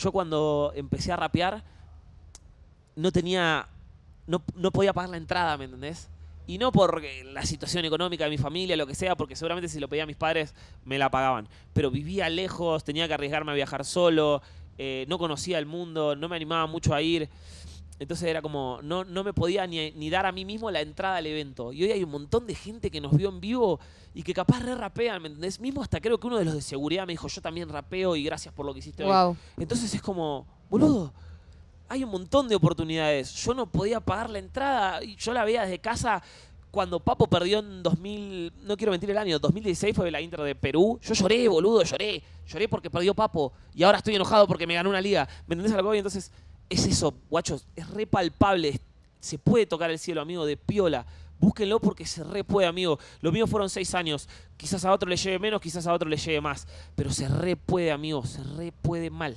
yo cuando empecé a rapear, no tenía, no, no podía pagar la entrada, ¿me entendés? Y no por la situación económica de mi familia, lo que sea, porque seguramente si lo pedía a mis padres me la pagaban. Pero vivía lejos, tenía que arriesgarme a viajar solo, eh, no conocía el mundo, no me animaba mucho a ir. Entonces era como, no, no me podía ni, ni dar a mí mismo la entrada al evento. Y hoy hay un montón de gente que nos vio en vivo y que capaz re rapean, ¿me entendés? Mismo hasta creo que uno de los de seguridad me dijo, yo también rapeo y gracias por lo que hiciste hoy. Entonces es como, boludo, hay un montón de oportunidades. Yo no podía pagar la entrada. y Yo la veía desde casa. Cuando Papo perdió en 2000, no quiero mentir el año, 2016 fue la Inter de Perú. Yo lloré, boludo, lloré. Lloré porque perdió Papo. Y ahora estoy enojado porque me ganó una liga. ¿Me entendés a lo que voy? Entonces, es eso, guachos. Es re palpable. Se puede tocar el cielo, amigo, de piola. Búsquenlo porque se re puede, amigo. Lo mío fueron seis años. Quizás a otro le lleve menos, quizás a otro le lleve más. Pero se re puede, amigo. Se re puede mal.